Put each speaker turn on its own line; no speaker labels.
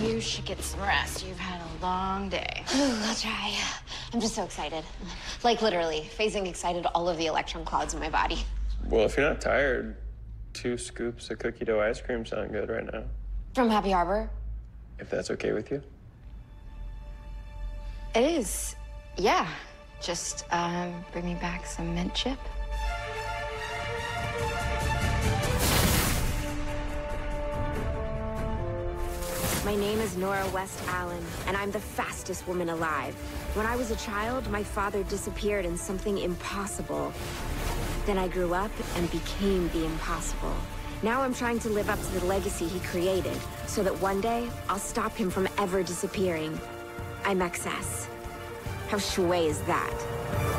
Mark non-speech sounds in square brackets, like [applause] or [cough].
You should get some rest. You've had a long day. [sighs]
I'll try. I'm just so excited. Like literally, phasing excited all of the electron clouds in my body.
Well, if you're not tired, two scoops of cookie dough ice cream sound good right now.
From Happy Harbor?
If that's okay with you.
It is. Yeah. Just um, bring me back some mint chip.
My name is Nora West Allen, and I'm the fastest woman alive. When I was a child, my father disappeared in something impossible. Then I grew up and became the impossible. Now I'm trying to live up to the legacy he created, so that one day, I'll stop him from ever disappearing. I'm XS. How schway is that?